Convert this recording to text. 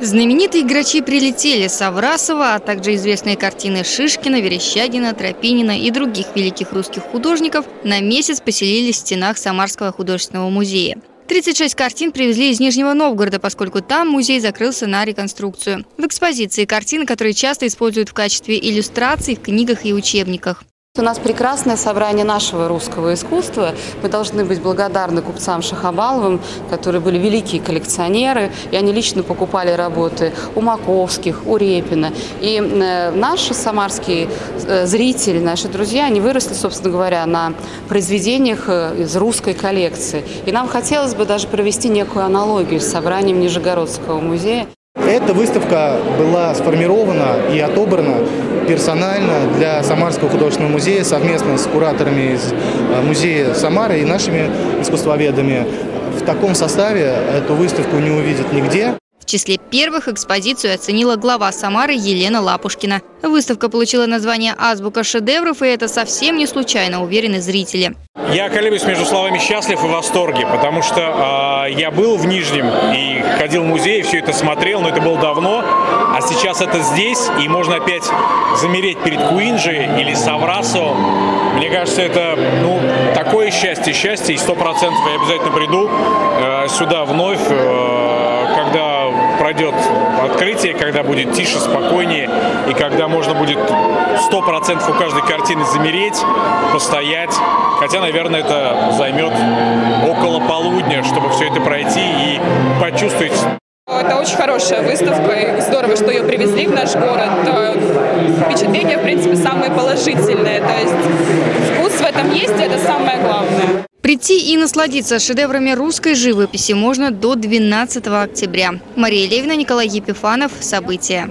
Знаменитые грачи прилетели Саврасова, а также известные картины Шишкина, Верещагина, Тропинина и других великих русских художников на месяц поселились в стенах Самарского художественного музея. 36 картин привезли из Нижнего Новгорода, поскольку там музей закрылся на реконструкцию. В экспозиции картины, которые часто используют в качестве иллюстраций в книгах и учебниках. У нас прекрасное собрание нашего русского искусства. Мы должны быть благодарны купцам Шахабаловым, которые были великие коллекционеры, и они лично покупали работы у Маковских, у Репина. И э, наши самарские э, зрители, наши друзья, они выросли, собственно говоря, на произведениях э, из русской коллекции. И нам хотелось бы даже провести некую аналогию с собранием Нижегородского музея. Эта выставка была сформирована и отобрана персонально для Самарского художественного музея совместно с кураторами из э, музея Самары и нашими искусствоведами. В таком составе эту выставку не увидят нигде. В числе первых экспозицию оценила глава Самары Елена Лапушкина. Выставка получила название «Азбука шедевров», и это совсем не случайно, уверены зрители. Я колеблюсь между словами «счастлив» и «восторге», потому что э, я был в Нижнем и ходил в музей, все это смотрел, но это было давно, а сейчас это здесь, и можно опять замереть перед Куинджи или Саврасо. Мне кажется, это ну, такое счастье, счастье, и сто процентов я обязательно приду э, сюда вновь, э, пройдет открытие, когда будет тише, спокойнее, и когда можно будет 100% у каждой картины замереть, постоять. Хотя, наверное, это займет около полудня, чтобы все это пройти и почувствовать это очень хорошая выставка, и здорово, что ее привезли в наш город. Впечатления, в принципе, самые положительные. То есть вкус в этом есть, и это самое главное. Прийти и насладиться шедеврами русской живописи можно до 12 октября. Мария Левина, Николай Епифанов. События.